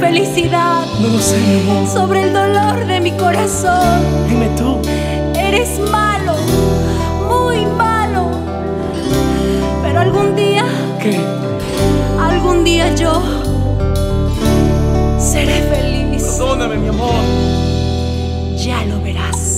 felicidad. No lo sé, amor. Sobre el dolor de mi corazón. Dime tú. Eres malo, muy malo. Pero algún día. ¿Qué? Algún día yo. Seré feliz. Perdóname, mi amor. Ya lo verás.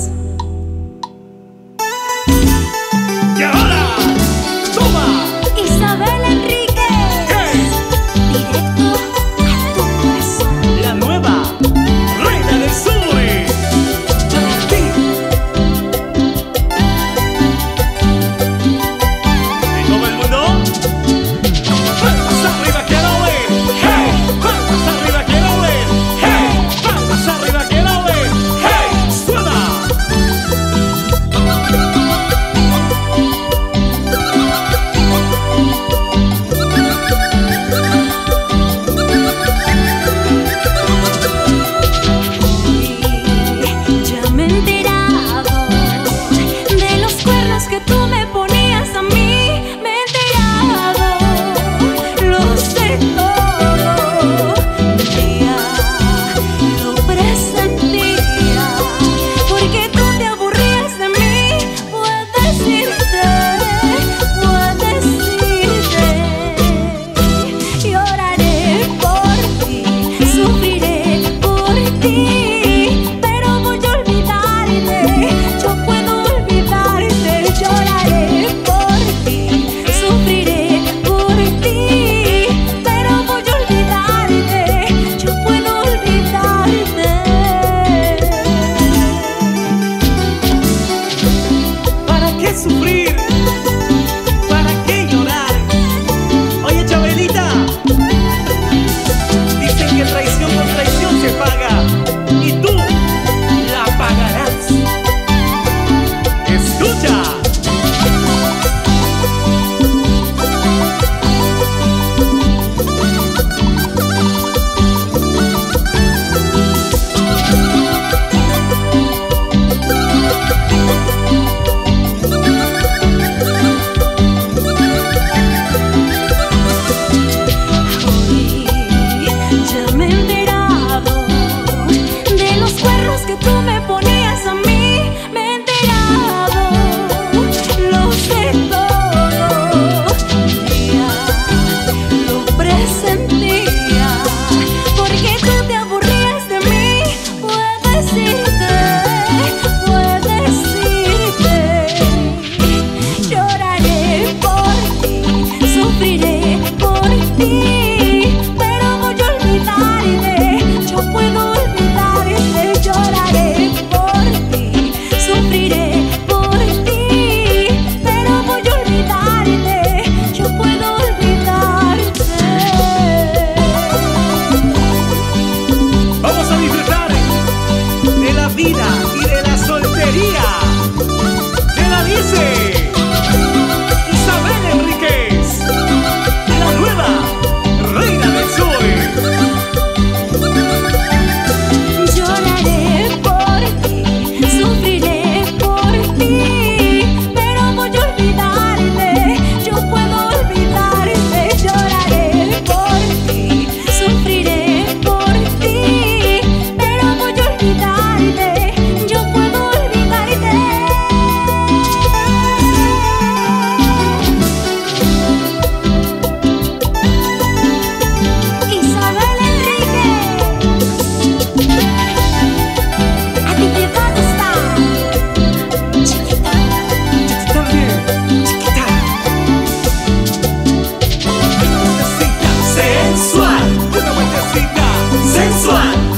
time.